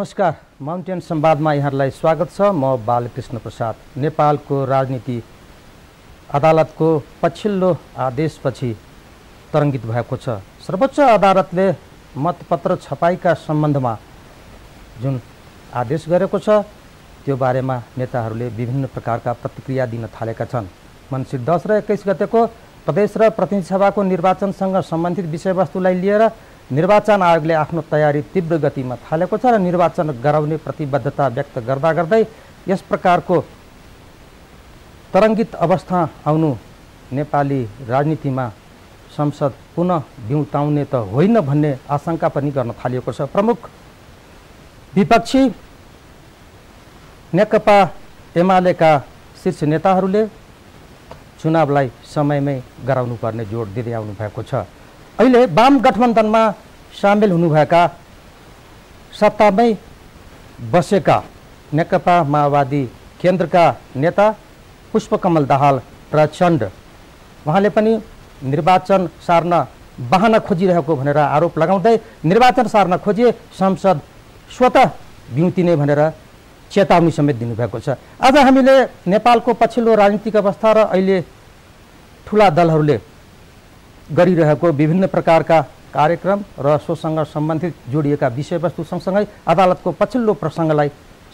नमस्कार माउन्टेन संवादमा यहाँहरूलाई स्वागत छ। म बालकृष्ण प्रसाद। नेपालको राजनीति अदालतको पछिल्लो आदेशपछि तरङ्गित भएको छ। सर्वोच्च अदालतले मतपत्र छपाईका सम्बन्धमा जुन आदेश गरेको छ त्यो बारेमा नेताहरूले विभिन्न प्रकारका प्रतिक्रिया दिन थालेका छन्। मङ्सिर दस र एक्काइस गतेको प्रदेश र प्रतिनिधि सभाको निर्वाचनसँग सम्बन्धित विषयवस्तुलाई लिएर निर्वाचन आयोगले आफ्नो तयारी तीव्र गतिमा थालेको छ र निर्वाचन गराउने प्रतिबद्धता व्यक्त गर्दा गर्दै यस प्रकारको तरङ्गित अवस्था आउनु नेपाली राजनीतिमा संसद पुनः बिउताउने त होइन भन्ने आशंका पनि गर्न थालिएको छ। प्रमुख विपक्षी नेकपा एमालेका शीर्ष नेताहरूले चुनावलाई समयमै गराउनु पर्ने जोड दिँदै आउनु भएको छ। अहिले वाम गठबन्धनमा सामेल हुनुभएका सत्तामै बसेका नेकपा माओवादी केन्द्रका नेता पुष्पकमल दाहाल प्रचण्ड। उहाँले पनि निर्वाचन सार्न बाहना खोजिरहेको भनेर आरोप लगाउँदै निर्वाचन सार्न खोजिए संसद स्वत बिउतिने भनेर चेतावनी समेत दिनुभएको छ। आज हामीले नेपालको पछिल्लो राजनीतिक अवस्था र अहिले ठुला दलहरूले गरिरहेको विभिन्न प्रकारका कार्यक्रम र सोसँग सम्बन्धित जोडिएका विषयवस्तु सँगसँगै अदालतको पछिल्लो प्रसङ्गलाई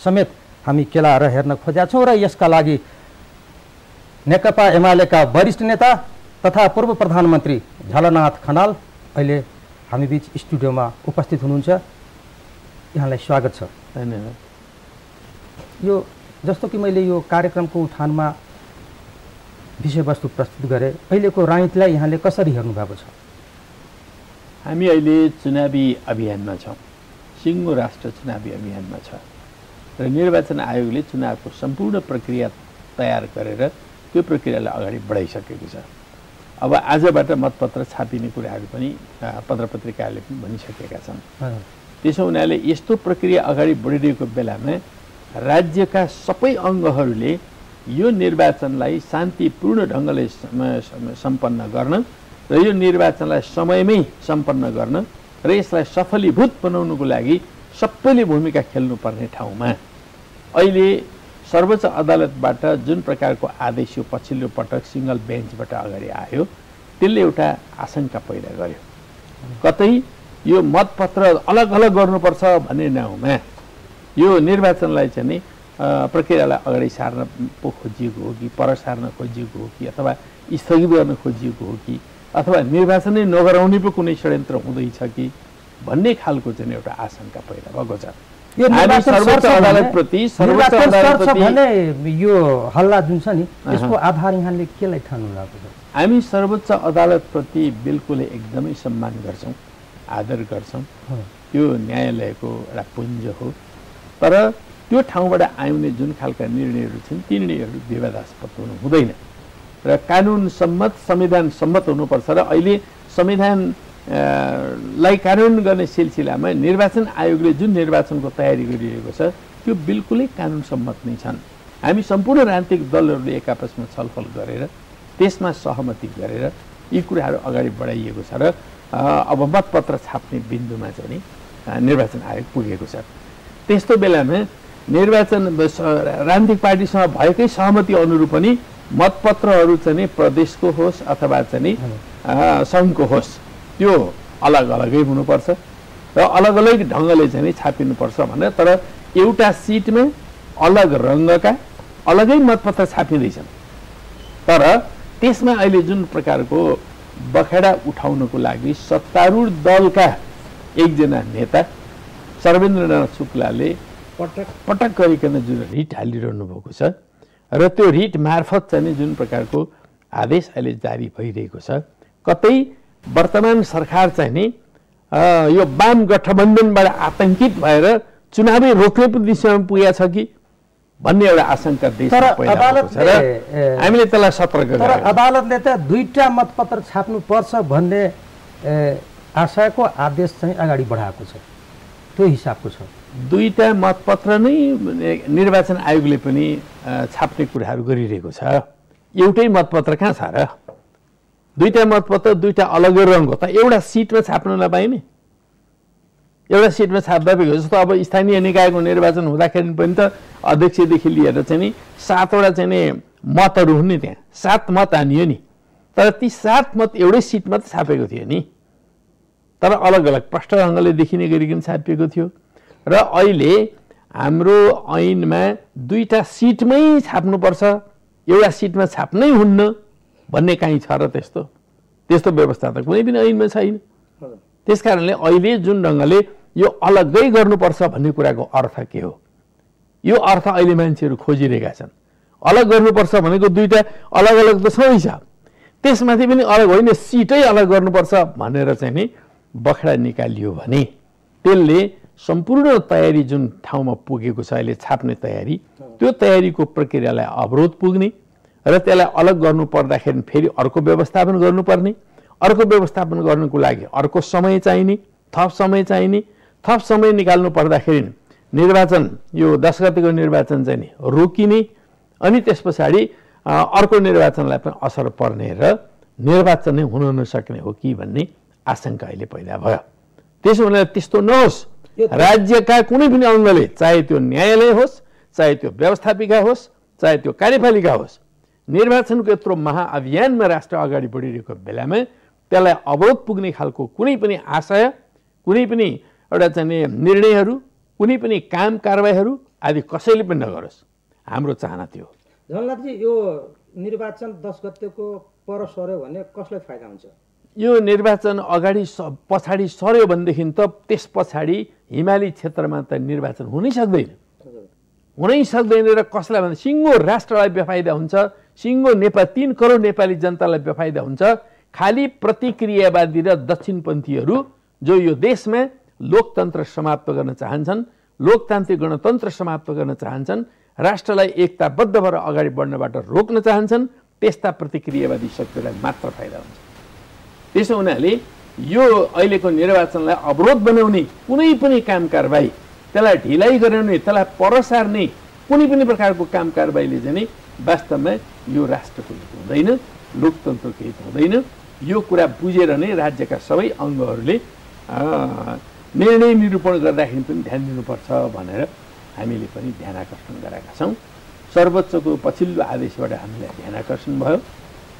समेत हामी केलाएर हेर्न खोजेका छौँ र यसका लागि नेकपा एमालेका वरिष्ठ नेता तथा पूर्व प्रधानमन्त्री झलनाथ खनाल अहिले हामीबीच स्टुडियोमा उपस्थित हुनुहुन्छ। यहाँलाई स्वागत छ। धन्यवाद। यो जस्तो कि मैले यो कार्यक्रमको उठानमा विषयवस्तु प्रस्तुत गरेँ अहिलेको राजनीतिलाई यहाँले कसरी हेर्नुभएको छ? हामी अहिले चुनावी अभियानमा छौँ। सिङ्गो राष्ट्र चुनावी अभियानमा छ। र निर्वाचन आयोगले चुनावको सम्पूर्ण प्रक्रिया तयार गरेर त्यो प्रक्रियालाई अगाडि बढाइसकेको छ। अब आजबाट मतपत्र छापिने कुराहरू पनि पत्र पत्रिकाहरूले पनि भनिसकेका छन्। त्यसो हुनाले यस्तो प्रक्रिया अगाडि बढिरहेको बेलामा राज्यका सबै अङ्गहरूले यो निर्वाचनलाई शान्तिपूर्ण ढङ्गले सम- सम- सम्पन्न गर्न र यो निर्वाचनलाई समयमै सम्पन्न गर्न र यसलाई सफलीभूत बनाउनुको लागि सबैले भूमिका खेल्नुपर्ने ठाउँमा। अहिले सर्वोच्च अदालतबाट जुन प्रकारको आदेश यो पछिल्लो पटक सिङ्गल बेन्चबाट अगाडि आयो त्यसले एउटा आशंका पैदा गर्यो। कतै यो मतपत्र अलग अलग गर्नुपर्छ भन्ने नाउँमा यो निर्वाचनलाई चाहिँ नि प्रक्रियालाई अगाडि सार्न खोजिएको हो कि पर सार्न खोजिएको हो कि अथवा स्थगित गर्न खोजिएको हो कि अथवा निर्वाचनै नगराउने पो कुनै षड्यन्त्र हुँदैछ कि? भन्ने खालको चाहिँ एउटा आशंका पैदा भएको छ। यो हल्ला जुन छ नि यसको आधार यहाँले केलाई ठान्नु भएको छ? हामी सर्वोच्च अदालतप्रति बिल्कुलै एकदमै सम्मान गर्छौँ आदर गर्छौँ। त्यो न्यायालयको एउटा पुञ्ज हो। तर त्यो ठाउँबाट आउने जुन खालका निर्णयहरू छन् ती निर्णयहरू विवादास्पद हुनु हुँदैन। र कानुन सम्मत संविधान सम्मत हुनुपर्छ र अहिले संविधान अ, लाई कार्यान्वयन गर्ने सिलसिलामा निर्वाचन आयोगले जुन निर्वाचनको तयारी गरिरहेको छ त्यो बिल्कुलै कानुन सम्मत नै छन्। हामी सम्पूर्ण राजनीतिक दलहरूले एक आपसमा छलफल गरेर त्यसमा सहमति गरेर यी कुराहरू अगाडि बढाइएको छ र अब मतपत्र छाप्ने बिन्दुमा चाहिँ निर्वाचन आयोग पुगेको छ। त्यस्तो बेलामा निर्वाचन राजनीतिक पार्टीसँग भएकै सहमति अनुरूप पनि मतपत्रहरू चाहिँ नि प्रदेशको होस् अथवा चाहिँ सङ्घको होस् त्यो अलग अलगै हुनुपर्छ। र अलग अलग ढङ्गले चाहिँ छापिनुपर्छ भनेर तर एउटा सिटमा अलग रङ्गका अलगै मतपत्र छापिँदैछन्। तर त्यसमा अहिले जुन प्रकारको बखेडा उठाउनको लागि सत्तारूढ दलका एकजना नेता सर्वेन्द्रनाथ शुक्लाले पटक। पटक गरिकन जुन रिट हालिरहनु भएको छ र त्यो रिट मार्फत चाहिँ जुन प्रकारको आदेश अहिले जारी भइरहेको छ कतै वर्तमान सरकार चाहिँ नि यो वाम गठबन्धनबाट आतङ्कित भएर चुनावै रोक्ने पो दिशामा पुगेको छ कि भन्ने एउटा आशंका देशमा हामीले त्यसलाई सतर्क तर। अदालतले त दुईटा मतपत्र छाप्नुपर्छ भन्ने ए, आशयको आदेश चाहिँ अगाडि बढाएको छ त्यो हिसाबको छ दुईटा मतपत्र नै निर्वाचन आयोगले पनि छाप्ने कुराहरू गरिरहेको छ। एउटै मतपत्र कहाँ छ र? दुईटा मतपत्र दुईटा अलगै रङ हो त एउटा सिटमा छाप्न नपाइने। एउटा सिटमा छाप्दा भएको जस्तो अब स्थानीय निकायको निर्वाचन हुँदाखेरि पनि त अध्यक्षदेखि लिएर चाहिँ नि सातवटा चाहिँ नि मतहरू हुन् नि त्यहाँ। सात मत हानियो नि। तर ती सात मत एउटै सिटमा त छापेको थियो नि। तर अलग अलग प्रष्ट ढङ्गले देखिने गरिकन छापिएको थियो। र अहिले हाम्रो ऐनमा दुईवटा सिटमै छाप्नुपर्छ। एउटा सिटमा छाप्नै हुन्न भन्ने काहीँ छ र त्यस्तो। त्यस्तो व्यवस्था त कुनै पनि ऐनमा छैन। त्यस कारणले अहिले जुन ढङ्गले यो अलग्गै गर्नुपर्छ भन्ने कुराको अर्थ के हो? यो अर्थ अहिले मान्छेहरू खोजिरहेका छन्। अलग गर्नुपर्छ भनेको दुईवटा अलग अलग त छँदैछ त्यसमाथि पनि अलग होइन सिटै अलग गर्नुपर्छ भनेर चाहिँ नि बखडा निकालियो भने त्यसले सम्पूर्ण तयारी जुन ठाउँमा पुगेको छ अहिले छाप्ने तयारी त्यो तयारीको प्रक्रियालाई अवरोध पुग्ने र त्यसलाई अलग गर्नु पर्दाखेरि फेरि अर्को व्यवस्थापन गर्नुपर्ने। अर्को व्यवस्थापन गर्नुको लागि अर्को समय चाहिने थप समय चाहिने। थप समय निकाल्नु पर्दाखेरि निर्वाचन यो दस गतिको निर्वाचन चाहिँ नि रोकिने अनि त्यस पछाडि अर्को निर्वाचनलाई पनि असर पर्ने र निर्वाचन नै हुन नसक्ने हो कि भन्ने आशंका अहिले पैदा भयो। त्यसो भने त्यस्तो नहोस्। राज्यका कुनै पनि अङ्गले चाहे त्यो न्यायालय होस् चाहे त्यो व्यवस्थापिका होस् चाहे त्यो कार्यपालिका होस् निर्वाचनको यत्रो महाअभियानमा राष्ट्र अगाडि बढिरहेको बेलामा त्यसलाई अवरोध पुग्ने खालको कुनै पनि आशय कुनै पनि एउटा चाहिँ निर्णयहरू कुनै पनि काम कारवाहीहरू आदि कसैले पनि नगरोस्। हाम्रो चाहना थियो झलनाथजी यो निर्वाचन दस गतेको पर सर्यो भने कसलाई फाइदा हुन्छ? यो निर्वाचन अगाडि स पछाडि सर्यो भनेदेखि त त्यस पछाडि हिमाली क्षेत्रमा त निर्वाचन हुनै सक्दैन। हुनै सक्दैन र कसलाई भन्दा सिङ्गो राष्ट्रलाई बेफाइदा हुन्छ सिङ्गो नेपाल तिन करोड नेपाली जनतालाई बेफाइदा हुन्छ। खालि प्रतिक्रियावादी र दक्षिणपन्थीहरू जो यो देशमा लोकतन्त्र समाप्त गर्न चाहन्छन् लोकतान्त्रिक गणतन्त्र समाप्त गर्न चाहन्छन् राष्ट्रलाई एकताबद्ध भएर अगाडि बढ्नबाट रोक्न चाहन्छन् त्यस्ता प्रतिक्रियावादी शक्तिलाई मात्र फाइदा हुन्छ। त्यसो हुनाले यो अहिलेको निर्वाचनलाई अवरोध बनाउने कुनै पनि काम कारवाही त्यसलाई ढिलाइ गराउने त्यसलाई पर सार्ने कुनै पनि प्रकारको काम कारवाहीले चाहिँ वास्तवमा यो राष्ट्रको हित हुँदैन लोकतन्त्रको हित हुँदैन। यो कुरा बुझेर नै राज्यका सबै अङ्गहरूले निर्णय निरूपण गर्दाखेरि पनि ध्यान दिनुपर्छ भनेर हामीले पनि ध्यान आकर्षण गरेका छौँ। सर्वोच्चको पछिल्लो आदेशबाट हामीलाई ध्यान आकर्षण भयो।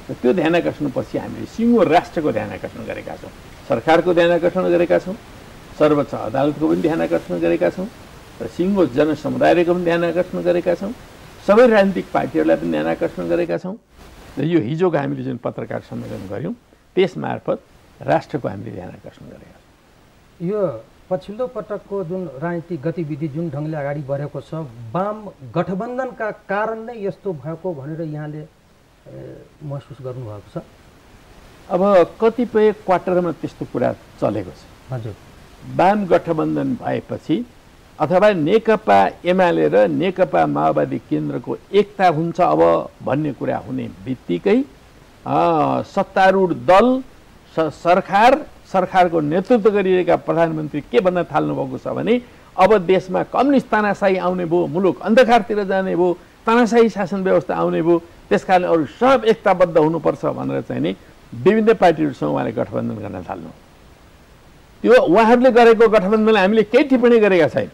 त्यो ध्यान आकर्षणपछि हामीले सिङ्गो राष्ट्रको ध्यान आकर्षण गरेका छौँ। सरकारको ध्यान आकर्षण गरेका छौँ। सर्वोच्च अदालतको पनि ध्यान आकर्षण गरेका छौँ। र सिङ्गो जनसमुदायको पनि ध्यान आकर्षण गरेका छौँ। सबै राजनीतिक पार्टीहरूलाई पनि ध्यान आकर्षण गरेका छौँ। र यो हिजोको हामीले जुन पत्रकार सम्मेलन गऱ्यौँ त्यस मार्फत राष्ट्रको हामीले ध्यान आकर्षण गरेका छौँ। यो पछिल्लो पटकको जुन राजनीतिक गतिविधि जुन ढङ्गले अगाडि बढेको छ वाम गठबन्धनका कारण नै यस्तो भएको भनेर यहाँले महसुस गर्नुभएको छ। अब कतिपय क्वार्टरमा त्यस्तो कुरा चलेको छ। हजुर। वाम गठबन्धन भएपछि अथवा नेकपा एमाले र नेकपा माओवादी केन्द्रको एकता हुन्छ अब भन्ने कुरा हुने बित्तिकै सत्तारूढ दल सरकार सरकारको नेतृत्व गरिरहेका प्रधानमन्त्री के भन्न थाल्नुभएको छ भने अब देशमा कम्युनिस्ट तानासाही आउने भयो मुलुक अन्धकारतिर जाने भयो तानासाही शासन व्यवस्था आउने भयो त्यस कारण अरू सब एकताबद्ध हुनुपर्छ भनेर चाहिँ नि विभिन्न पार्टीहरूसँग उहाँले गठबन्धन गर्न थाल्नु। त्यो उहाँहरूले गरेको गठबन्धनलाई हामीले केही टिप्पणी गरेका छैन।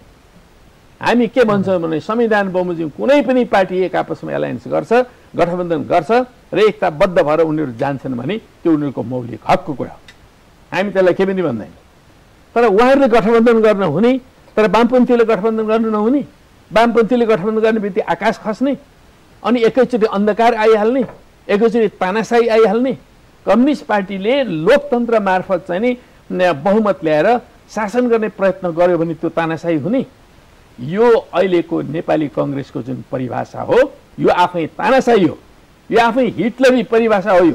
हामी के भन्छौँ भने संविधान बमोजिम कुनै पनि पार्टी एक आपसमा एलायन्स गर्छ गठबन्धन गर्छ र एकताबद्ध भएर उनीहरू जान्छन् भने त्यो उनीहरूको मौलिक हकको कुरा हो। हामी त्यसलाई के पनि भन्दैन। तर उहाँहरूले गठबन्धन गर्न हुने तर वामपन्थीले गठबन्धन गर्नु नहुने वामपन्थीले गठबन्धन गर्ने बित्तिकै आकाश खस्ने अनि एकैचोटि अन्धकार आइहाल्ने एकैचोटि तानासाई आइहाल्ने कम्युनिस्ट पार्टीले लोकतन्त्र मार्फत चाहिँ नि बहुमत ल्याएर शासन गर्ने प्रयत्न गर्यो भने त्यो तानासाई हुने। यो अहिलेको नेपाली कङ्ग्रेसको जुन परिभाषा हो यो आफै तानासाई हो यो आफै हिटलरी परिभाषा हो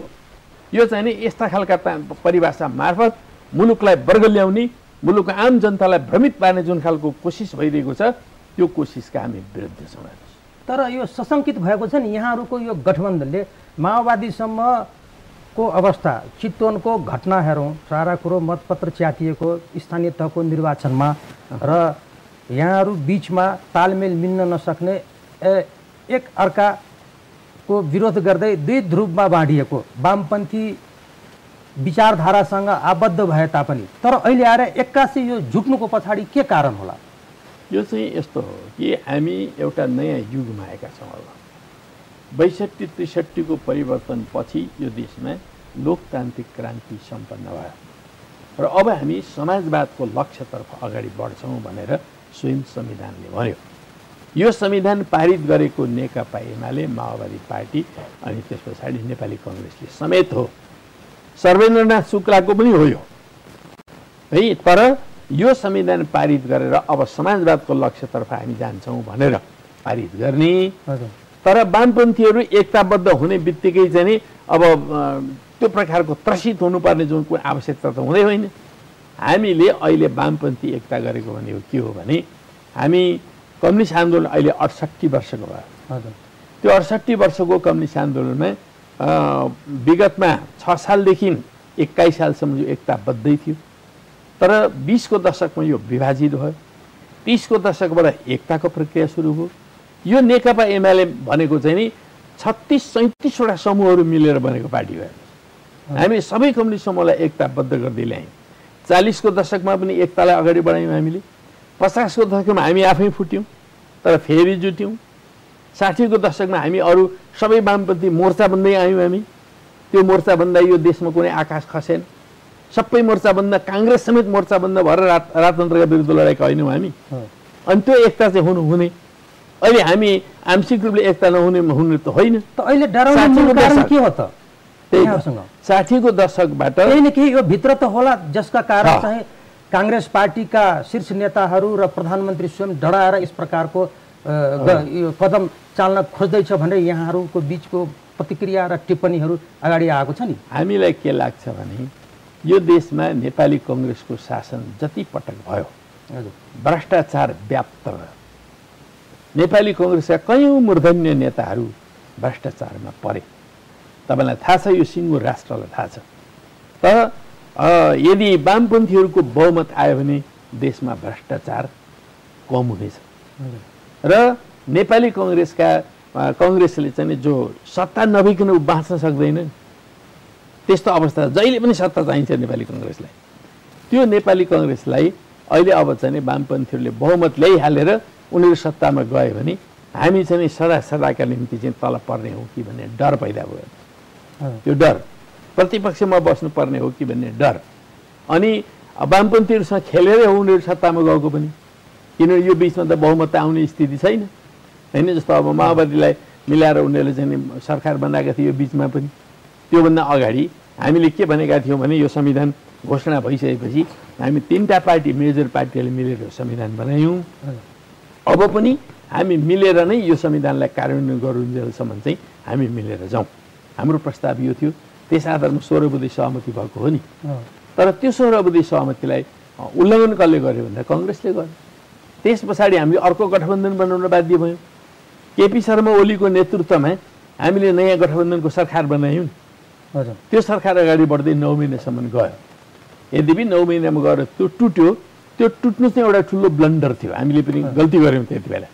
यो। चाहिँ नि यस्ता खालका परिभाषा मार्फत मुलुकलाई वर्ग ल्याउने मुलुकको आम जनतालाई भ्रमित पार्ने जुन खालको कोसिस भइरहेको छ त्यो कोसिसका हामी विरुद्ध छौँ। तर यो सशङ्कित भएको छ नि यहाँहरूको यो गठबन्धनले माओवादीसम्मको अवस्था चितवनको घटना हेरौँ सारा कुरो मतपत्र च्यातिएको स्थानीय तहको निर्वाचनमा र यहाँहरू बिचमा तालमेल मिल्न नसक्ने एक अर्काको विरोध गर्दै दुई ध्रुवमा बाँडिएको वामपन्थी विचारधारासँग आबद्ध भए तापनि। तर अहिले आएर एक्कासी यो झुक्नुको पछाडि के कारण होला? यो चाहिँ यस्तो हो कि हामी एउटा नयाँ युगमा आएका छौँ अब। बैसठी त्रिसठीको परिवर्तनपछि यो देशमा लोकतान्त्रिक क्रान्ति सम्पन्न भयो। र अब हामी समाजवादको लक्ष्यतर्फ अगाडि बढ्छौँ भनेर स्वयं संविधानले भन्यो। यो संविधान पारित गरेको नेकपा एमाले माओवादी पार्टी अनि त्यस पछाडि नेपाली कङ्ग्रेसले समेत हो। सर्वेन्द्रनाथ शुक्लाको पनि हो यो। है तर यो संविधान पारित गरेर अब समाजवादको लक्ष्यतर्फ हामी जान्छौँ भनेर पारित गर्ने। तर वामपन्थीहरू एकताबद्ध हुने बित्तिकै चाहिँ अब त्यो प्रकारको त्रसित हुनुपर्ने जुन कुनै आवश्यकता त हुँदै होइन। हामीले अहिले वामपन्थी एकता गरेको भनेको के हो भने हामी कम्युनिस्ट आन्दोलन अहिले अडसट्ठी वर्षको भयो। त्यो अडसट्ठी वर्षको कम्युनिस्ट आन्दोलनमा विगतमा छ सालदेखि एक्काइस सालसम्म यो एकताबद्धै थियो। तर बिसको दशकमा यो विभाजित भयो। तिसको दशकबाट एकताको प्रक्रिया सुरु भयो। यो नेकपा एमाले भनेको चाहिँ नि छत्तिस सैँतिसवटा समूहहरू मिलेर बनेको पार्टी भयो। हामी सबै कम्युनिस्ट समूहलाई एकताबद्ध गर्दै ल्यायौँ चालिसको दशकमा पनि एकतालाई अगाडि बढायौँ हामीले। पचासको दशकमा हामी आफै फुट्यौँ तर फेरि जुट्यौँ। साठीको दशकमा हामी अरू सबै वामपन्थी मोर्चा बन्दै आयौँ हामी। त्यो मोर्चा बन्दा यो देशमा कुनै आकाश खसेन। सबै मोर्चा बन्द काङ्ग्रेस समेत मोर्चा बन्द भएर रात राजतन्त्रका विरुद्ध लडेका होइनौँ हामी। अनि त्यो एकता चाहिँ हुनु हुने। अहिले हामी आंशिक रूपले एकता नहुने हुने त होइन। साठीको दशकबाट केही यो भित्र त होला जसका कारण चाहिँ काङ्ग्रेस पार्टीका शीर्ष नेताहरू र प्रधानमन्त्री स्वयं डराएर यस प्रकारको कदम चाल्न खोज्दैछ भनेर यहाँहरूको बिचको प्रतिक्रिया र टिप्पणीहरू अगाडि आएको छ नि। हामीलाई के लाग्छ भने यो देशमा नेपाली कङ्ग्रेसको शासन जति पटक भयो भ्रष्टाचार व्याप्त भयो। नेपाली कङ्ग्रेसका कैयौँ मूर्धन्य नेताहरू भ्रष्टाचारमा परे। तपाईँलाई थाहा छ यो सिङ्गो राष्ट्रलाई थाहा छ। तर यदि वामपन्थीहरूको बहुमत आयो भने देशमा भ्रष्टाचार कम हुनेछ। र नेपाली कङ्ग्रेसका कङ्ग्रेसले चाहिँ जो सत्ता नभइकन ऊ बाँच्न सक्दैन त्यस्तो अवस्था जहिले पनि सत्ता चाहिन्छ नेपाली कङ्ग्रेसलाई। त्यो नेपाली कङ्ग्रेसलाई अहिले अब चाहिँ वामपन्थीहरूले बहुमत ल्याइहालेर उनीहरू सत्तामा गयो भने हामी चाहिँ सदा सदाका निम्ति चाहिँ तल पर्ने हो कि भन्ने डर पैदा भयो। त्यो डर। प्रतिपक्षमा बस्नुपर्ने हो कि भन्ने डर। अनि वामपन्थीहरूसँग खेलेरै हो उनीहरू सत्तामा गएको पनि। किनभने यो बिचमा त बहुमत आउने स्थिति छैन। होइन जस्तो अब माओवादीलाई मिलाएर उनीहरूले चाहिँ सरकार बनाएका थियो यो बिचमा पनि। त्योभन्दा अगाडि हामीले के भनेका थियौँ भने यो संविधान घोषणा भइसकेपछि हामी तिनवटा पार्टी मेजर पार्टीहरूले मिलेर संविधान बनायौँ। अब पनि हामी मिलेर नै यो संविधानलाई कार्यान्वयन गरुन्जेलसम्म चाहिँ हामी मिलेर जाउँ। हाम्रो प्रस्ताव यो थियो। त्यस आधारमा सोह्र बुधे सहमति भएको हो नि। तर त्यो सोह्र बुधे सहमतिलाई उल्लङ्घन कसले गर्यो भन्दा कङ्ग्रेसले गर्यो। त्यस पछाडि हामीले अर्को गठबन्धन बनाउन बाध्य भयौँ। केपी शर्मा ओलीको नेतृत्वमा हामीले नयाँ गठबन्धनको सरकार बनायौँ। त्यो सरकार अगाडि बढ्दै नौ महिनासम्म गयो। यद्यपि नौ महिनामा गएर त्यो टुट्यो त्यो टुट्नु चाहिँ एउटा ठुलो ब्लन्डर थियो। हामीले पनि गल्ती गऱ्यौँ त्यति बेला।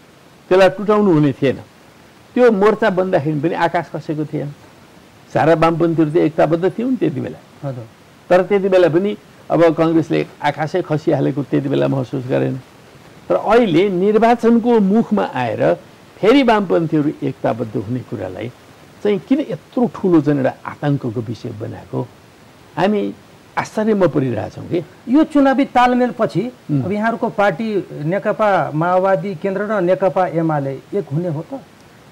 त्यसलाई टुटाउनु हुने थिएन। त्यो मोर्चा बन्दाखेरि पनि आकाश खसेको थिएन। सारा वामपन्थीहरू चाहिँ एकताबद्ध थियौँ नि त्यति बेला। तर त्यति बेला पनि अब कङ्ग्रेसले आकाशै खसिहालेको त्यति बेला महसुस गरेन। तर अहिले निर्वाचनको मुखमा आएर फेरि वामपन्थीहरू एकताबद्ध हुने कुरालाई चाहिँ किन यत्रो ठुलो चाहिँ एउटा आतङ्कको विषय बनाएको? हामी आश्चर्यमा परिरहेछौँ कि। यो चुनावी तालमेलपछि अब यहाँहरूको पार्टी नेकपा माओवादी केन्द्र र नेकपा एमाले एक हुने हो त।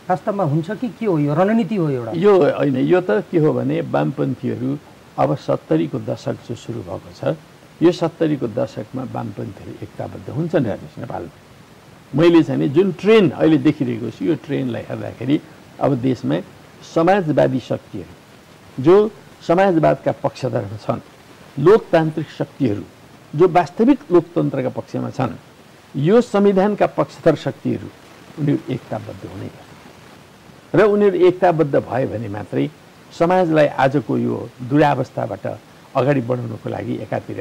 वास्तवमा हुन्छ कि के हो यो? रणनीति हो एउटा। यो होइन यो त के हो भने वामपन्थीहरू अब सत्तरीको दशक जो सुरु भएको छ यो सत्तरीको दशकमा वामपन्थीहरू एकताबद्ध हुन्छन् हेर्नुहोस् नेपालमा मैले चाहिँ जुन ट्रेन अहिले देखिरहेको छु यो ट्रेनलाई हेर्दाखेरि अब देशमा समाजवादी शक्तिहरू जो समाजवादका पक्षधर्म छन् लोकतान्त्रिक शक्तिहरू जो वास्तविक लोकतन्त्रका पक्षमा छन् यो संविधानका पक्षधर शक्तिहरू उनीहरू एकताबद्ध हुने र उनीहरू एकताबद्ध भयो भने मात्रै समाजलाई आजको यो दुरावस्थाबाट अगाडि बढाउनको लागि एकातिर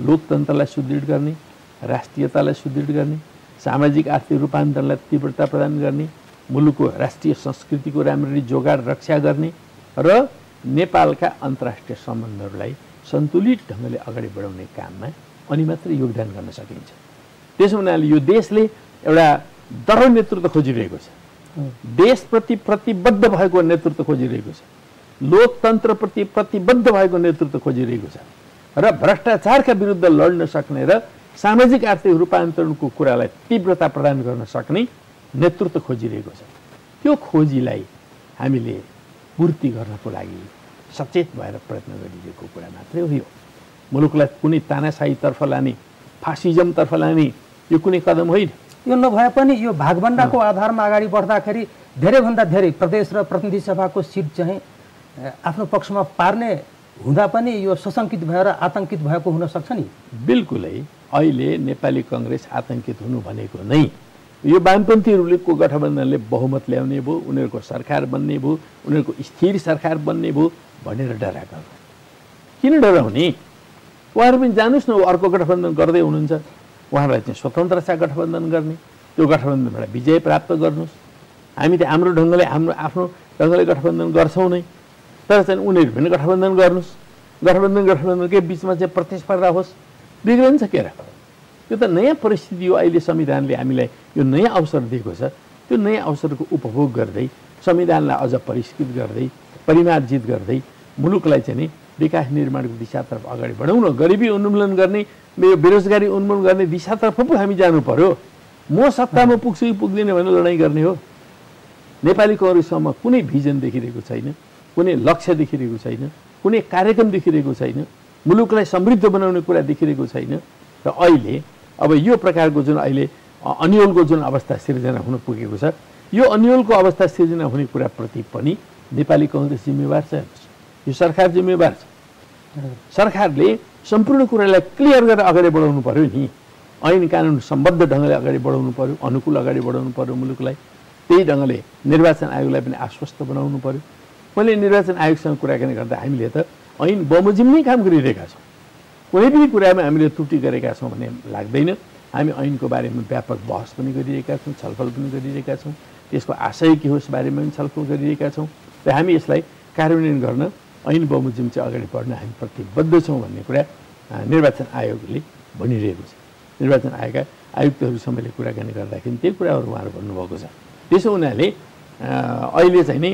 लोकतन्त्रलाई सुदृढ गर्ने राष्ट्रियतालाई सुदृढ गर्ने सामाजिक आर्थिक रूपान्तरणलाई तीव्रता प्रदान गर्ने मुलुकको राष्ट्रिय संस्कृतिको राम्ररी जोगाड रक्षा गर्ने र नेपालका अन्तर्राष्ट्रिय सम्बन्धहरूलाई सन्तुलित ढङ्गले अगाडि बढाउने काममा अनि मात्रै योगदान गर्न सकिन्छ। त्यसो हुनाले यो देशले एउटा दृढ नेतृत्व खोजिरहेको छ। देशप्रति प्रतिबद्ध भएको नेतृत्व खोजिरहेको छ। लोकतन्त्रप्रति प्रतिबद्ध भएको नेतृत्व खोजिरहेको छ। र भ्रष्टाचारका विरुद्ध लड्न सक्ने र सामाजिक आर्थिक रूपान्तरणको कुरालाई तीव्रता प्रदान गर्न सक्ने नेतृत्व खोजिरहेको छ। त्यो खोजीलाई हामीले पूर्ति गर्नको लागि सचेत भएर प्रयत्न गरिरहेको कुरा मात्रै हो यो। मुलुकलाई कुनै तानासाहीतर्फ लाने फासिजमतर्फ लाने यो कुनै कदम होइन। यो नभए पनि यो भागभन्डाको आधारमा अगाडि बढ्दाखेरि धेरैभन्दा धेरै प्रदेश र प्रतिनिधि सभाको सिट चाहिँ आफ्नो पक्षमा पार्ने हुँदा पनि यो सशङ्कित भएर आतङ्कित भएको हुन सक्छ नि। बिल्कुलै अहिले नेपाली कङ्ग्रेस आतङ्कित हुनु भनेको नै यो वामपन्थीहरूको गठबन्धनले बहुमत ल्याउने भयो उनीहरूको सरकार बन्ने भयो उनीहरूको स्थिर सरकार बन्ने भयो भनेर डराएको किन डराउने? उहाँहरू पनि जानुहोस् न अर्को गठबन्धन गर्दै हुनुहुन्छ। उहाँहरूलाई चाहिँ स्वतन्त्रता गठबन्धन गर्ने। त्यो गठबन्धनबाट विजय प्राप्त गर्नुहोस्। हामी त हाम्रो ढङ्गले हाम्रो आफ्नो ढङ्गले गठबन्धन गर्छौँ नै। तर चाहिँ उनीहरू पनि गठबन्धन गर्नुहोस्। गठबन्धन गठबन्धनकै बिचमा चाहिँ प्रतिस्पर्धा होस्। बिग्रन्छ के र? यो त नयाँ परिस्थिति हो अहिले संविधानले हामीलाई यो नयाँ अवसर दिएको छ। त्यो नयाँ अवसरको उपभोग गर्दै संविधानलाई अझ परिष्कृत गर्दै परिमार्जित गर्दै मुलुकलाई चाहिँ नि विकास निर्माणको दिशातर्फ अगाडि बढाउन गरिबी उन्मूलन गर्ने यो बेरोजगारी उन्मूलन गर्ने दिशातर्फ पो हामी जानु पर्यो। म सत्तामा पुग्छु कि पुग्दिनँ भनेर लडाइँ गर्ने हो। नेपाली कङ्ग्रेससम्म कुनै भिजन देखिरहेको छैन कुनै लक्ष्य देखिरहेको छैन कुनै कार्यक्रम देखिरहेको छैन मुलुकलाई समृद्ध बनाउने कुरा देखिरहेको छैन। र अहिले अब यो प्रकारको जुन अहिले अन्यलको जुन अवस्था सिर्जना हुन पुगेको छ यो अन्यलको अवस्था सिर्जना हुने कुराप्रति पनि नेपाली कङ्ग्रेस जिम्मेवार छ। यो सरकार जिम्मेवार छ। सरकारले सम्पूर्ण कुरालाई क्लियर गरेर अगाडि बढाउनु पऱ्यो नि। ऐन कानुन सम्बद्ध ढङ्गले अगाडि बढाउनु पऱ्यो अनुकूल अगाडि बढाउनु पऱ्यो मुलुकलाई। त्यही ढङ्गले निर्वाचन आयोगलाई पनि आश्वस्त बनाउनु पऱ्यो मैले निर्वाचन आयोगसँग कुराकानी गर्दा हामीले त ऐन बमोजिम नै काम गरिरहेका छौँ। कुनै पनि कुरामा हामीले त्रुटि गरेका छौँ भन्ने लाग्दैन। हामी ऐनको बारेमा व्यापक बहस पनि गरिरहेका छौँ छलफल पनि गरिरहेका छौँ। त्यसको आशय के होस् बारेमा पनि छलफल गरिरहेका छौँ र हामी यसलाई कार्यान्वयन गर्न ऐन बमोजिम चाहिँ अगाडि बढ्न हामी प्रतिबद्ध छौँ भन्ने कुरा निर्वाचन आयोगले भनिरहेको छ। निर्वाचन आयोगका आयुक्तहरूसँग मैले कुराकानी गर्दाखेरि त्यही कुराहरू उहाँहरू भन्नुभएको छ। त्यसो हुनाले अहिले चाहिँ नि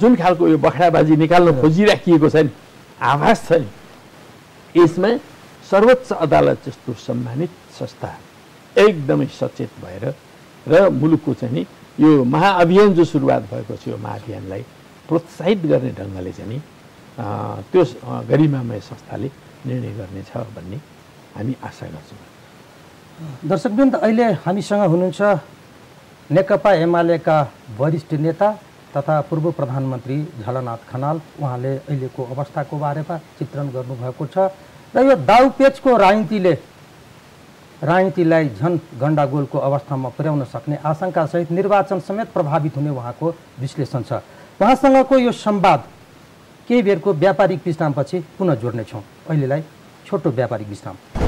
जुन खालको यो बखडाबाजी निकाल्न खोजिराखिएको छ नि आभास छ नि। यसमा सर्वोच्च अदालत जस्तो सम्मानित संस्था एकदमै सचेत भएर र मुलुकको चाहिँ नि यो महाअभियान जो सुरुवात भएको छ यो महाअभियानलाई प्रोत्साहित गर्ने ढङ्गले चाहिँ नि त्यो गरिमामय संस्थाले निर्णय गर्नेछ भन्ने हामी आशा गर्छौँ। दर्शकवृन्द अहिले हामीसँग हुनुहुन्छ नेकपा एमालेका वरिष्ठ नेता तथा पूर्व प्रधानमन्त्री झलनाथ खनाल उहाँले अहिलेको अवस्थाको बारेमा चित्रण गर्नुभएको छ र यो दाउपेचको राजनीतिले राजनीतिलाई झन गण्डागोलको अवस्थामा पुर्याउन सक्ने आशंकासहित निर्वाचन समेत प्रभावित हुने उहाँको विश्लेषण छ। उहाँसँगको यो संवाद केही बेरको व्यापारिक विश्रामपछि पुनः जोड्नेछौँ। अहिलेलाई छोटो व्यापारिक विश्राम।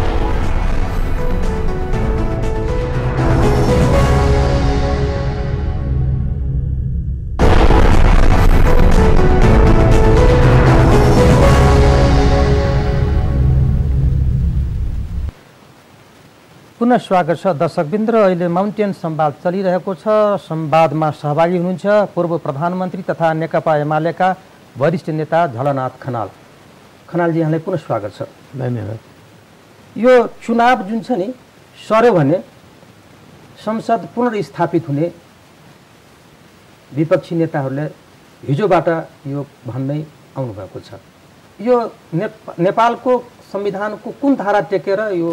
पुनः स्वागत छ दर्शकबिन्द र अहिले माउन्टेन संवाद चलिरहेको छ। संवादमा सहभागी हुनुहुन्छ पूर्व प्रधानमन्त्री तथा नेकपा एमालेका वरिष्ठ नेता झलनाथ खनाल। खनालजी यहाँलाई पुनः स्वागत छ। धन्यवाद। यो चुनाव जुन छ नि सर्यो भने संसद पुनर्स्थापित हुने विपक्षी नेताहरूले हिजोबाट यो भन्दै आउनुभएको छ। यो नेप नेपालको संविधानको कुन धारा टेकेर यो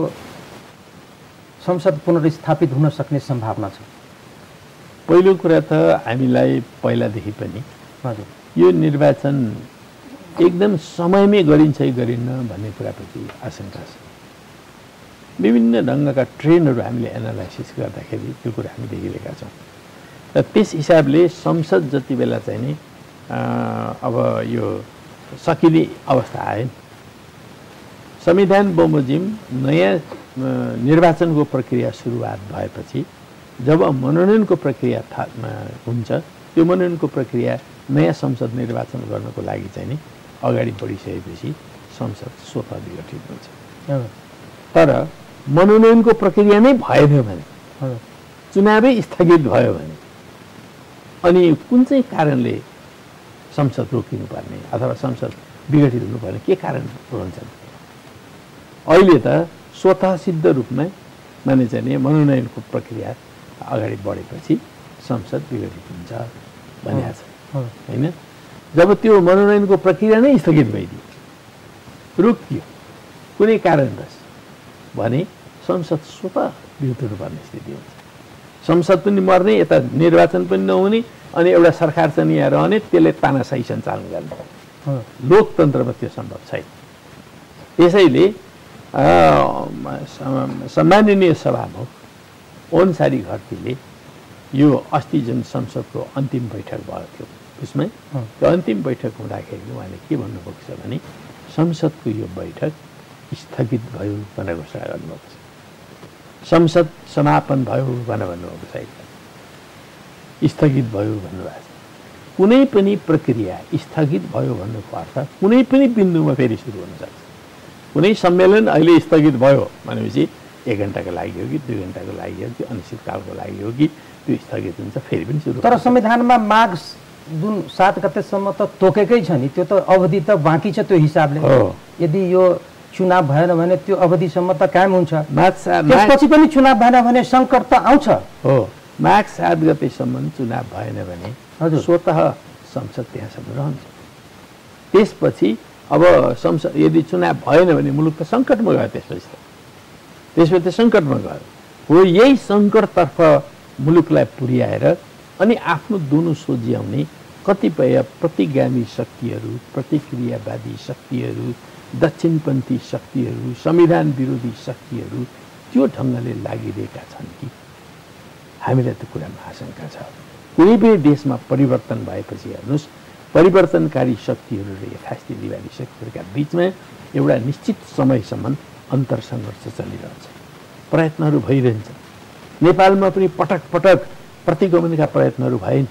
संसद पुनर्स्थापित हुन सक्ने सम्भावना छ। पहिलो कुरा त हामीलाई पहिलादेखि पनि हजुर। यो निर्वाचन एकदम समयमै गरिन्छ कि गरिन्न भन्ने कुराप्रति आशंका छ। विभिन्न ढङ्गका ट्रेन्डहरू हामीले एनालाइसिस गर्दाखेरि त्यो कुरा हामी देखिरहेका छौँ। र त्यस हिसाबले संसद जति बेला चाहिँ नि अब यो सकिने अवस्था आयो। संविधान बमोजिम नयाँ निर्वाचनको प्रक्रिया सुरुवात भएपछि जब मनोनयनको प्रक्रिया था हुन्छ त्यो मनोनयनको प्रक्रिया नयाँ संसद निर्वाचन गर्नको लागि चाहिँ नि अगाडि बढिसकेपछि संसद स्वतः विघटित हुन्छ। तर मनोनयनको प्रक्रिया नै भएन भने चुनावै स्थगित भयो भने अनि कुन चाहिँ कारणले संसद रोकिनुपर्ने अथवा संसद विघटित हुनुपर्ने के कारण रहन्छन्? अहिले त स्वतः सिद्ध रूपमा माने चाहिँ मनोनयनको प्रक्रिया अगाडि बढेपछि संसद विघटित हुन्छ भनिएको छ। होइन? जब त्यो मनोनयनको प्रक्रिया नै स्थगित भइदियो रोकियो कुनै कारणवश भने संसद स्वतः विघटित हुनुपर्ने स्थिति हुन्छ। संसद पनि मर्ने यता निर्वाचन पनि नहुने अनि एउटा सरकार चाहिँ यहाँ रहने त्यसले तानासाही सञ्चालन गर्ने। लोकतन्त्रमा त्यो सम्भव छैन। त्यसैले सम्माननीय सभामुख ओनसारी घरतीले यो अस्ति जुन संसदको अन्तिम बैठक भएको थियो उसमै। त्यो अन्तिम बैठक हुँदाखेरि उहाँले के भन्नुभएको छ भने संसदको यो बैठक स्थगित भयो भनेर घोषणा गर्नुभएको छ। संसद समापन भयो भनेर भन्नुभएको छ स्थगित भयो भन्नुभएको छ। कुनै पनि प्रक्रिया स्थगित भयो भन्नुको अर्थ कुनै पनि बिन्दुमा फेरि सुरु हुन सक्छ। कुनै सम्मेलन अहिले स्थगित भयो भनेपछि एक घन्टाको लागि हो कि दुई घन्टाको लागि हो कि अनिश्चितकालको लागि हो कि त्यो स्थगित हुन्छ फेरि पनि सुरु तर। संविधानमा माघ जुन सात गतेसम्म त तोकेकै छ नि त्यो त अवधि त बाँकी छ त्यो हिसाबले। यदि यो चुनाव भएन भने त्यो अवधिसम्म त कायम हुन्छ। त्यसपछि पनि चुनाव भएन भने सङ्कट त आउँछ। हो। माघ सात गतेसम्म चुनाव भएन भने हजुर। स्वतः संसद त्यहाँसम्म रहन्छ। त्यसपछि अब संसद यदि चुनाव भएन भने मुलुक त सङ्कटमा गयो त्यसपछि त। त्यसपछि त सङ्कटमा गयो। हो यही सङ्कटतर्फ मुलुकलाई पुर्याएर अनि आफ्नो दुनु सोझ्याउने कतिपय प्रतिगामी शक्तिहरू प्रतिक्रियावादी शक्तिहरू दक्षिणपन्थी शक्तिहरू संविधान विरोधी शक्तिहरू त्यो ढङ्गले लागिरहेका छन् कि? हामीलाई त्यो कुरामा आशंका छ। कुनै पनि देशमा परिवर्तन भएपछि हेर्नुहोस् परिवर्तनकारी शक्तिहरू र यथास्थितिवादी शक्तिहरूका बिचमा एउटा निश्चित समयसम्म अन्तर सङ्घर्ष चलिरहन्छ। प्रयत्नहरू भइरहन्छ। नेपालमा पनि पटक पटक प्रतिगमनका प्रयत्नहरू भए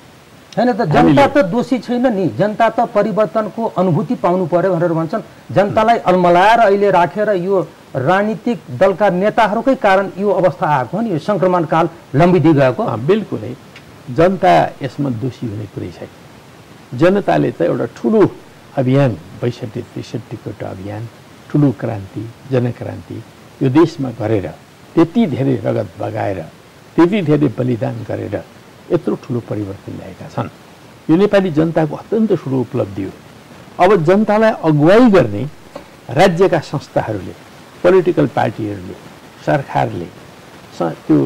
होइन त जनता त दोषी छैन नि। जनता त परिवर्तनको अनुभूति पाउनु पर्यो भनेर भन्छन्। जनतालाई अल्मलाएर अहिले राखेर यो राजनीतिक दलका नेताहरूकै कारण यो अवस्था आएको हो नि। यो सङ्क्रमण काल लम्बिँदै गएको बिल्कुलै। जनता यसमा दोषी हुने कुरै छैन। जनताले त एउटा ठुलो अभियान बैसठी त्रिसठीको एउटा अभियान ठुलो क्रान्ति जनक्रान्ति यो देशमा गरेर त्यति धेरै रगत बगाएर त्यति धेरै बलिदान गरेर यत्रो ठुलो परिवर्तन ल्याएका छन्। यो नेपाली जनताको अत्यन्त ठुलो उपलब्धि हो। अब जनतालाई अगुवाई गर्ने राज्यका संस्थाहरूले पोलिटिकल पार्टीहरूले सरकारले त्यो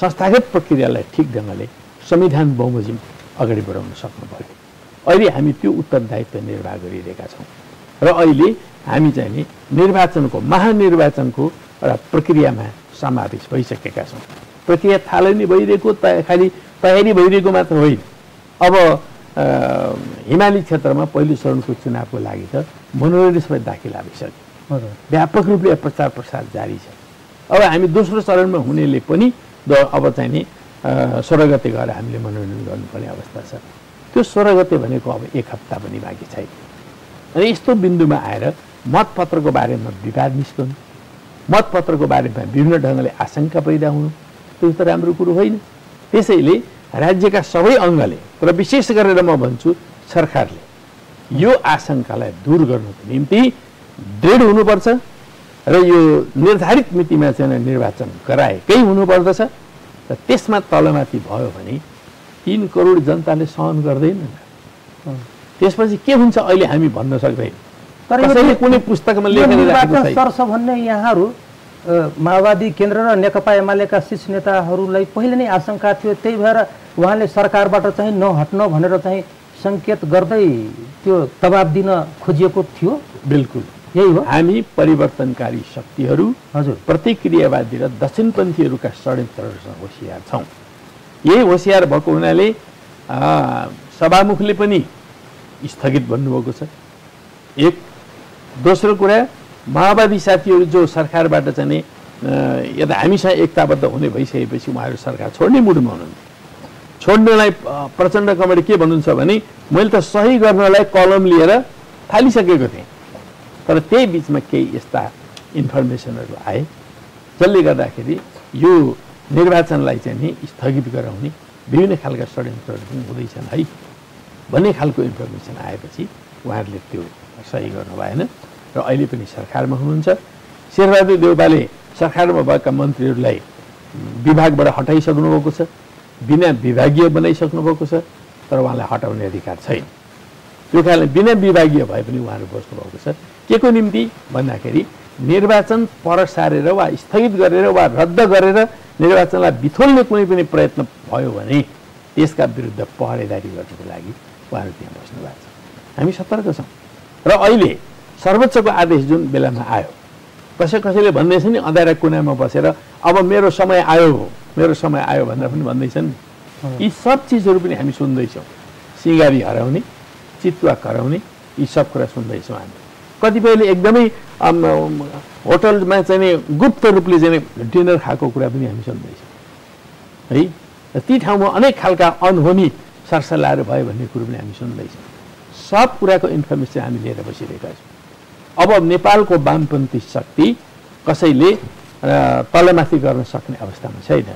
संस्थागत प्रक्रियालाई ठिक ढङ्गले संविधान बमोजिम अगाडि बढाउन सक्नु पऱ्यो अहिले हामी त्यो उत्तरदायित्व निर्वाह गरिरहेका छौँ। र अहिले हामी चाहिँ नि निर्वाचनको महानिर्वाचनको एउटा प्रक्रियामा समावेश भइसकेका छौँ। प्रक्रिया थालनी भइरहेको त खालि तयारी भइरहेको मात्र होइन। अब हिमाली क्षेत्रमा पहिलो चरणको चुनावको लागि त सबै दाखिला भइसक्यो। व्यापक रूपले प्रचार प्रसार जारी छ। अब हामी दोस्रो चरणमा हुनेले पनि अब चाहिँ नि अ, सोह्र गते गएर हामीले मनोनयन गर्नुपर्ने अवस्था छ। त्यो सोह्र गते भनेको अब एक हप्ता पनि बाँकी छैन। अनि यस्तो बिन्दुमा आएर मतपत्रको बारेमा विवाद निस्कनु मतपत्रको बारेमा विभिन्न ढङ्गले आशंका पैदा हुनु त्यो त राम्रो कुरो होइन। त्यसैले राज्यका सबै अङ्गले तर विशेष गरेर म भन्छु सरकारले यो आशंकालाई दूर गर्नको निम्ति दृढ हुनुपर्छ र यो निर्धारित मितिमा चाहिँ निर्वाचन गराएकै हुनुपर्दछ र त्यसमा तलमाथि भयो भने तिन करोड जनताले सहन गर्दैन। त्यसपछि के हुन्छ अहिले हामी भन्न सक्दैन। तर कसैले कुनै पुस्तकमा लेखेर सर्छ भन्ने यहाँहरू माओवादी केन्द्र र नेकपा एमालेका शीर्ष नेताहरूलाई पहिले नै आशंका थियो। त्यही भएर उहाँले सरकारबाट चाहिँ नहट्न भनेर चाहिँ सङ्केत गर्दै त्यो दबाब दिन खोजिएको थियो। बिल्कुल। यही हो। हामी परिवर्तनकारी शक्तिहरू हजुर। प्रतिक्रियावादी र दक्षिणपन्थीहरूका षड्यन्त्रहरूसँग होसियार छौँ। यही होसियार भएको हुनाले सभामुखले पनि स्थगित भन्नुभएको छ। एक दोस्रो कुरा माओवादी साथीहरू जो सरकारबाट चाहिँ यता हामीसँग एकताबद्ध हुने भइसकेपछि उहाँहरू सरकार छोड्ने मुडमा हुनुहुन्थ्यो छोड्नलाई प्रचण्ड कमेडी के भन्नुहुन्छ भने मैले त सही गर्नलाई कलम लिएर थालिसकेको थिएँ। तर त्यही बिचमा केही यस्ता इन्फर्मेसनहरू आए। जसले गर्दाखेरि यो निर्वाचनलाई चाहिँ नि स्थगित गराउने विभिन्न खालका षड्यन्त्रहरू पनि हुँदैछन् है। भन्ने खालको इन्फर्मेसन आएपछि उहाँहरूले त्यो सही गर्नु भएन र अहिले पनि सरकारमा हुनुहुन्छ। शेरबहादुर देउपाले सरकारमा भएका मन्त्रीहरूलाई विभागबाट हटाइसक्नु भएको छ बिना विभागीय बनाइसक्नु भएको छ तर उहाँलाई हटाउने अधिकार छैन। त्यो कारणले बिना विभागीय भए पनि उहाँहरू बस्नुभएको छ। के को निम्ति? भन्दाखेरि निर्वाचन पर सारेर वा स्थगित गरेर वा रद्द गरेर निर्वाचनलाई बिथोल्ने कुनै पनि प्रयत्न भयो भने त्यसका विरुद्ध पहरेदारी गर्नको लागि उहाँहरू त्यहाँ बस्नु भएको छ। हामी सतर्क छौँ। र अहिले सर्वोच्चको आदेश जुन बेलामा आयो कसै कसैले भन्दैछ नि अँध्यारा कुनामा बसेर अब मेरो समय आयो हो मेरो समय आयो भनेर पनि भन्दैछन्। यी सब चिजहरू पनि हामी सुन्दैछौँ। सिँगारी हराउने चितुवा कराउने यी सब कुरा सुन्दैछौँ हामी। कतिपयले एकदमै होटलमा चाहिँ गुप्त रूपले चाहिँ डिनर खाएको कुरा पनि हामी सुन्दैछौँ। है? ती ठाउँमा अनेक खालका अनहोनी सरसल्लाहहरू भयो भन्ने कुरो पनि हामी सुन्दैछौँ। सब कुराको इन्फर्मेसन हामी लिएर बसिरहेका छौँ। अब नेपालको वामपन्थी शक्ति कसैले तलमाथि गर्न सक्ने अवस्थामा छैन।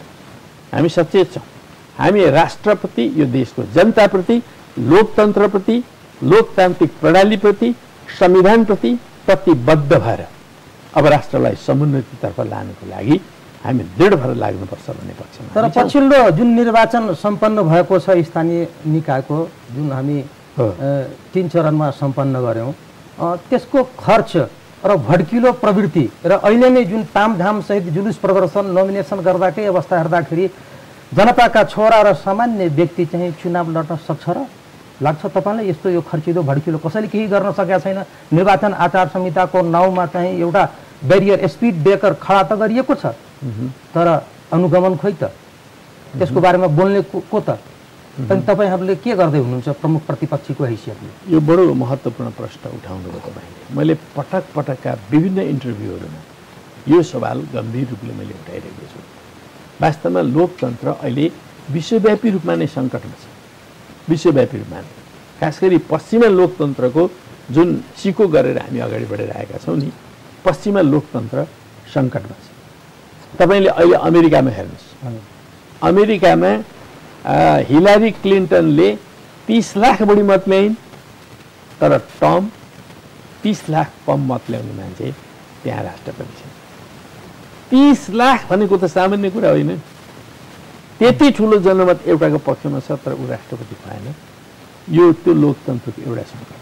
हामी सचेत छौँ। हामी राष्ट्रप्रति यो देशको जनताप्रति लोकतन्त्रप्रति लोकतान्त्रिक प्रणालीप्रति संविधानप्रति प्रतिबद्ध भएर अब राष्ट्रलाई समुन्नतितर्फ लानको लागि हामी दृढ भएर लाग्नुपर्छ भन्ने पक्षमा तर। पछिल्लो जुन निर्वाचन सम्पन्न भएको छ स्थानीय निकायको जुन हामी तिन चरणमा सम्पन्न गऱ्यौँ त्यसको खर्च र भड्किलो प्रवृत्ति र अहिले नै जुन तामझामसहित जुलुस प्रदर्शन नोमिनेसन गर्दाकै अवस्था हेर्दाखेरि जनताका छोरा र सामान्य व्यक्ति चाहिँ चुनाव लड्न सक्छ र लाग्छ तपाईँलाई? यस्तो यो खर्चिलो भड्किलो कसैले केही गर्न सकेका छैन। निर्वाचन आचार संहिताको नाउँमा चाहिँ एउटा ब्यारियर स्पिड ब्रेकर खडा त गरिएको छ। तर अनुगमन खोइ त। त्यसको बारेमा बोल्ने को को त? अनि तपाईँहरूले के गर्दै हुनुहुन्छ प्रमुख प्रतिपक्षीको हैसियतले? यो बडो महत्त्वपूर्ण प्रश्न उठाउनु भयो तपाईँले। मैले पटक पटकका विभिन्न इन्टरभ्यूहरूमा यो सवाल गम्भीर रूपले मैले उठाइरहेको छु। वास्तवमा लोकतन्त्र अहिले विश्वव्यापी रूपमा नै सङ्कटमा छ। विश्वव्यापी रूपमा खास गरी पश्चिमा लोकतन्त्रको जुन सिको गरेर हामी अगाडि बढेर आएका छौँ नि पश्चिमा लोकतन्त्र सङ्कटमा छ। तपाईँले अहिले अमेरिकामा हेर्नुहोस्। अमेरिकामा हिलारी क्लिन्टनले तिस लाख बढी मत ल्याइन् तर टम तिस लाख कम मत ल्याउने मान्छे त्यहाँ राष्ट्रपति छन्। तिस लाख भनेको त सामान्य कुरा होइन। त्यति ठुलो जनमत एउटाको पक्षमा छ तर ऊ राष्ट्रपति पाएन यो त्यो लोकतन्त्रको एउटा सङ्कट।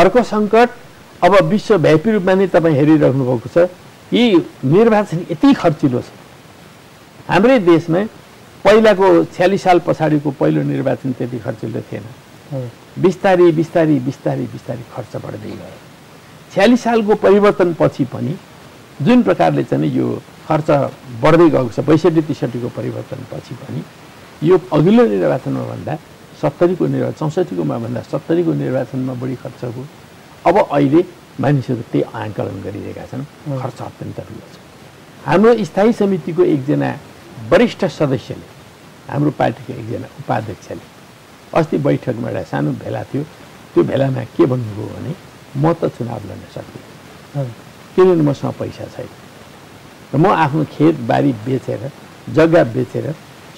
अर्को सङ्कट अब विश्वव्यापी रूपमा नै तपाईँ हेरिराख्नु भएको छ यी निर्वाचन यति खर्चिलो छ। हाम्रै देशमा पहिलाको छ्यालिस साल पछाडिको पहिलो निर्वाचन त्यति खर्चिलो थिएन। बिस्तारी बिस्तारी बिस्तारी बिस्तारी खर्च बढ्दै गयो। छ्यालिस सालको परिवर्तनपछि पनि जुन प्रकारले चाहिँ यो खर्च बढ्दै गएको छ बैसठी त्रिसठीको परिवर्तनपछि पनि यो अघिल्लो निर्वाचनमा भन्दा सत्तरीको निर्वाचन चौसठीकोमा भन्दा सत्तरीको निर्वाचनमा बढी खर्चको अब अहिले मानिसहरू त्यही आकलन गरिरहेका छन् खर्च अत्यन्त ठुलो छ। हाम्रो स्थायी समितिको एकजना वरिष्ठ सदस्यले हाम्रो पार्टीको एकजना उपाध्यक्षले अस्ति बैठकमा एउटा सानो भेला थियो। त्यो भेलामा के भन्नुभयो भने म त चुनाव लड्न सक्दिनँ। किनभने मसँग पैसा छैन। र म आफ्नो खेत बारी बेचेर जग्गा बेचेर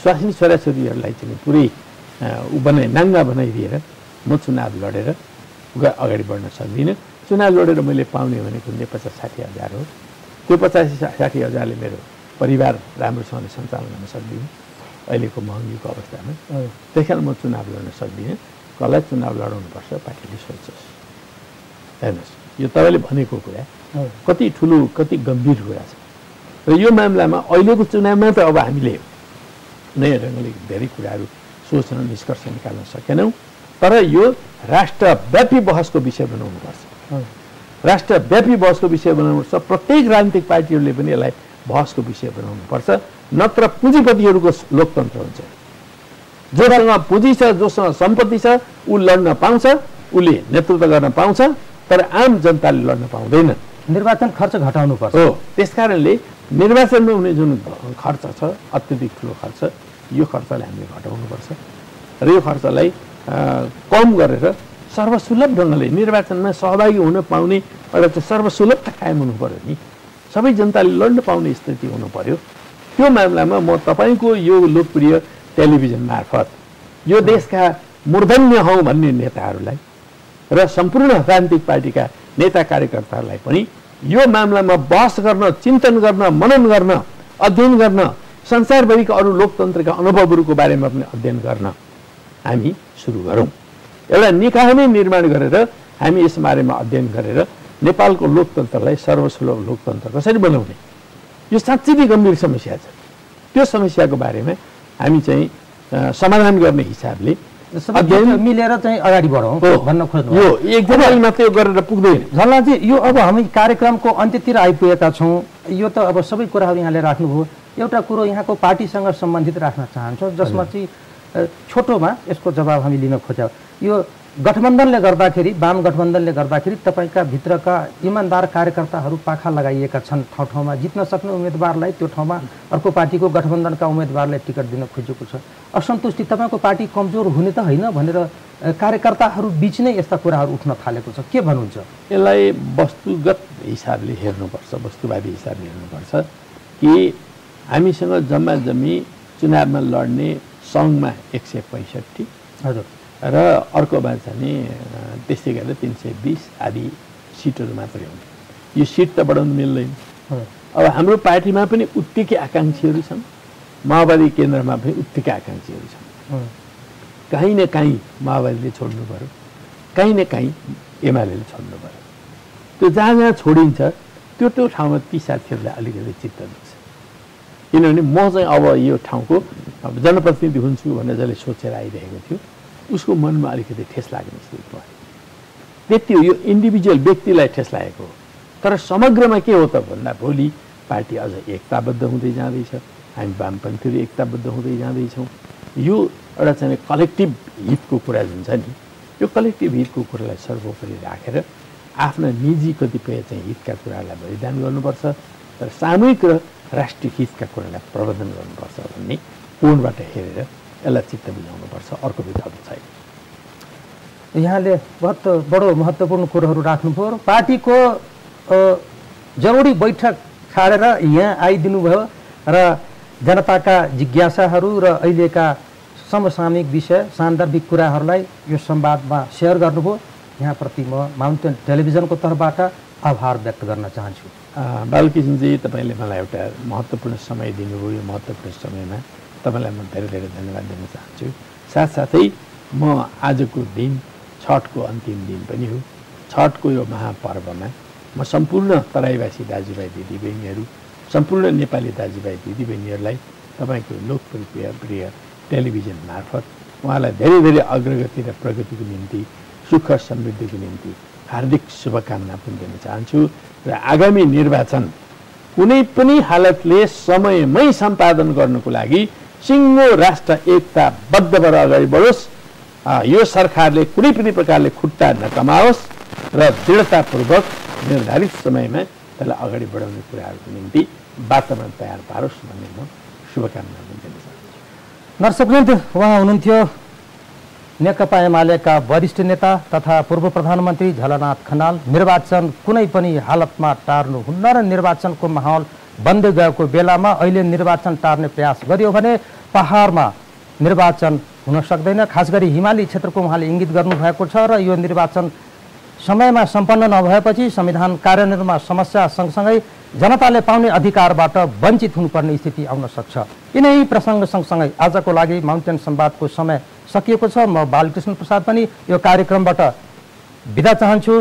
स्वास्नी छोराछोरीहरूलाई चाहिँ पुरै उ बनाइ नाङ्गा बनाइदिएर म चुनाव लडेर अगाडि बढ्न सक्दिनँ। चुनाव लडेर मैले पाउने भनेको नै पचास साठी हजार हो। त्यो पचास साठी हजारले मेरो परिवार राम्रोसँगले सञ्चालन गर्न सक्दिनँ। अहिलेको महँगीको अवस्थामा। त्यही कारण म चुनाव लड्न सक्दिनँ। कसलाई चुनाव लडाउनुपर्छ पार्टीले सोच्छस् हेर्नुहोस् यो तपाईँले भनेको कुरा कति ठुलो कति गम्भीर कुरा छ। र यो मामलामा अहिलेको चुनावमा त अब हामीले नयाँ ढङ्गले धेरै कुराहरू सोच्न निष्कर्ष निकाल्न सकेनौँ तर यो राष्ट्रव्यापी बहसको विषय बनाउनुपर्छ राष्ट्रव्यापी बहसको विषय बनाउनुपर्छ प्रत्येक राजनीतिक पार्टीहरूले पनि यसलाई बहसको विषय बनाउनुपर्छ नत्र पुँजीपतिहरूको लोकतन्त्र हुन्छ जोसँग पुँजी छ जोसँग सम्पत्ति छ ऊ लड्न पाउँछ उसले नेतृत्व गर्न पाउँछ तर आम जनताले लड्न पाउँदैन निर्वाचन खर्च घटाउनुपर्छ हो त्यस कारणले निर्वाचनमा हुने जुन खर्च छ अत्यधिक ठुलो खर्च यो खर्चलाई हामीले घटाउनुपर्छ र यो खर्चलाई कम गरेर सर्वसुलभ ढङ्गले निर्वाचनमा सहभागी हुन पाउने एउटा चाहिँ सर्वसुलभता कायम हुनु पऱ्यो नि। सबै जनताले लड्न पाउने स्थिति हुनु पर्यो। त्यो मामलामा म तपाईँको यो लोकप्रिय टेलिभिजन मार्फत यो देशका मूर्धन्य हौ भन्ने नेताहरूलाई र सम्पूर्ण राजनीतिक पार्टीका नेता कार्यकर्ताहरूलाई पनि यो मामलामा बहस गर्न चिन्तन गर्न मनन गर्न अध्ययन गर्न संसारभरिका अरू लोकतन्त्रका अनुभवहरूको बारेमा पनि अध्ययन गर्न हामी सुरु गरौँ। एउटा निकाय नै निर्माण गरेर हामी यस बारेमा अध्ययन गरेर नेपालको लोकतन्त्रलाई सर्वसुलभ लोकतन्त्र कसरी बनाउने? यो साँच्चै नै गम्भीर समस्या छ। त्यो समस्याको बारेमा हामी चाहिँ समाधान गर्ने हिसाबले मिलेर चाहिँ अगाडि बढौँ भन्न खोज्नु यो एकजनाले मात्रै गरेर पुग्दैन। झलनाजी यो अब हामी कार्यक्रमको अन्त्यतिर आइपुगेका छौँ। यो त अब सबै कुराहरू यहाँले राख्नुभयो। एउटा कुरो यहाँको पार्टीसँग सम्बन्धित राख्न चाहन्छौँ जसमा चाहिँ छोटोमा यसको जवाब हामी लिन खोज्यौँ। यो गठबन्धनले गर्दाखेरि वाम गठबन्धनले गर्दाखेरि तपाईँका भित्रका इमान्दार कार्यकर्ताहरू पाखा लगाइएका छन्। ठाउँ ठाउँमा जित्न सक्ने उम्मेदवारलाई त्यो ठाउँमा अर्को पार्टीको गठबन्धनका उम्मेदवारलाई टिकट दिन खोजेको छ। असन्तुष्टि तपाईँको पार्टी कमजोर हुने त होइन भनेर कार्यकर्ताहरू बिच नै यस्ता कुराहरू उठ्न थालेको छ। के भन्नुहुन्छ? यसलाई वस्तुगत हिसाबले हेर्नुपर्छ वस्तुवादी हिसाबले हेर्नुपर्छ कि हामीसँग जम्मा जम्मी चुनावमा लड्ने सङ्घमा एक सय पैँसठी हजुर। र अर्कोमा चाहिँ त्यस्तै गरेर तिन सय बिस आदि सिटहरू मात्रै हुन्। यो सिट त बढाउनु मिल्दैन। अब हाम्रो पार्टीमा पनि उत्तिकै आकाङ्क्षीहरू छन्। माओवादी केन्द्रमा पनि उत्तिकै आकाङ्क्षीहरू छन्। काहीँ न काहीँ माओवादीले छोड्नु पऱ्यो काहीँ न काहीँ एमाले छोड्नु पऱ्यो त्यो जहाँ जहाँ छोडिन्छ त्यो त्यो ठाउँमा ती साथीहरूलाई अलिकति चित्त दुख्छ किनभने म चाहिँ अब यो ठाउँको अब जनप्रतिनिधि हुन्छु भनेर जसले सोचेर आइरहेको थियो। उसको मनमा अलिकति ठेस लाग्ने स्थिति भयो। त्यति हो यो इन्डिभिजुअल व्यक्तिलाई ठेस लागेको हो। तर समग्रमा के हो त भन्दा भोलि पार्टी अझ एकताबद्ध हुँदै जाँदैछ। हामी वामपन्थीहरू एकताबद्ध हुँदै जाँदैछौँ। यो एउटा चाहिँ कलेक्टिभ हितको कुरा जुन छ नि यो कलेक्टिभ हितको कुरालाई सर्वोपरि राखेर आफ्ना निजी कतिपय चाहिँ हितका कुराहरूलाई बलिदान गर्नुपर्छ तर सामूहिक र राष्ट्रिय हितका कुरालाई प्रबन्धन गर्नुपर्छ भन्ने कोणबाट हेरेर यसलाई चित्त बुझाउनुपर्छ अर्को विकल्प छैन यहाँले बहुत बडो महत्त्वपूर्ण कुरोहरू राख्नुभयो पार्टीको जरुरी बैठक छाडेर यहाँ आइदिनु भयो र जनताका जिज्ञासाहरू र अहिलेका समसामयिक विषय सान्दर्भिक कुराहरूलाई यो संवादमा सेयर गर्नुभयो यहाँप्रति म माउन्टेन टेलिभिजनको तर्फबाट आभार व्यक्त गर्न चाहन्छु बालकृष्णजी तपाईँले मलाई एउटा महत्त्वपूर्ण समय दिनुभयो यो महत्त्वपूर्ण समयमा तपाईँलाई म धेरै धेरै धन्यवाद दिन चाहन्छु। साथसाथै म आजको दिन छठको अन्तिम दिन पनि हो। छठको यो महापर्वमा म सम्पूर्ण तराईवासी दाजुभाइ दिदीबहिनीहरू सम्पूर्ण नेपाली दाजुभाइ दिदीबहिनीहरूलाई तपाईँको लोकप्रिय प्रिय टेलिभिजन मार्फत उहाँलाई धेरै धेरै अग्रगति र प्रगतिको निम्ति सुख समृद्धिको निम्ति हार्दिक शुभकामना पनि दिन चाहन्छु र आगामी निर्वाचन कुनै पनि हालतले समयमै सम्पादन गर्नुको लागि सिङ्गो राष्ट्र एकताबद्ध भएर अगाडि बढोस् यो सरकारले कुनै पनि प्रकारले खुट्टा नकमाओस् र दृढतापूर्वक निर्धारित समयमा त्यसलाई अगाडि बढाउने कुराहरूको निम्ति वातावरण तयार पारोस् भन्ने म शुभकामना दिन चाहन्छु। उहाँ हुनुहुन्थ्यो नेकपा एमालेका वरिष्ठ नेता तथा पूर्व प्रधानमन्त्री झलनाथ खनाल। निर्वाचन कुनै पनि हालतमा टार्नुहुन्न र निर्वाचनको माहौल बन्दै गएको बेलामा अहिले निर्वाचन टार्ने प्रयास गरियो भने पहाडमा निर्वाचन हुन सक्दैन। खास गरी हिमाली क्षेत्रको उहाँले इङ्गित गर्नुभएको छ र यो निर्वाचन समयमा सम्पन्न नभएपछि संविधान कार्यान्वयनमा समस्या सँगसँगै जनताले पाउने अधिकारबाट वञ्चित हुनुपर्ने स्थिति आउन सक्छ। यिनै प्रसङ्ग सँगसँगै आजको लागि माउन्टेन संवादको समय सकिएको छ। म बालकृष्ण प्रसाद पनि यो कार्यक्रमबाट बिदा चाहन्छु।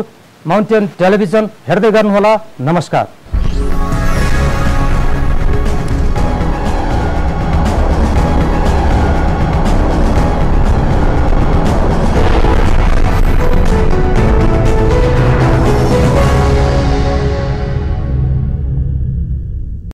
माउन्टेन टेलिभिजन हेर्दै गर्नुहोला। नमस्कार।